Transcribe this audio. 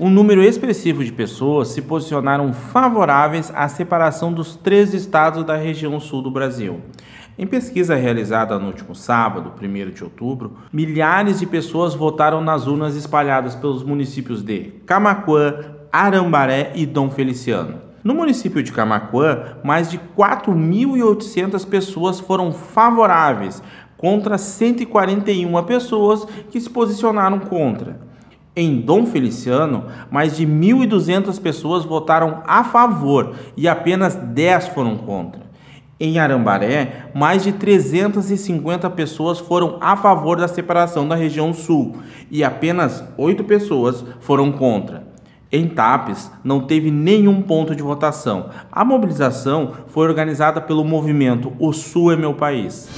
um número expressivo de pessoas se posicionaram favoráveis à separação dos três estados da região sul do Brasil. Em pesquisa realizada no último sábado, 1 de outubro, milhares de pessoas votaram nas urnas espalhadas pelos municípios de Camaquã, Arambaré e Dom Feliciano. No município de Camaquã, mais de 4.800 pessoas foram favoráveis, contra 141 pessoas que se posicionaram contra. Em Dom Feliciano, mais de 1.200 pessoas votaram a favor e apenas 10 foram contra. Em Arambaré, mais de 350 pessoas foram a favor da separação da região sul e apenas 8 pessoas foram contra. Em Tapes, não teve nenhum ponto de votação. A mobilização foi organizada pelo movimento O Sul é Meu País.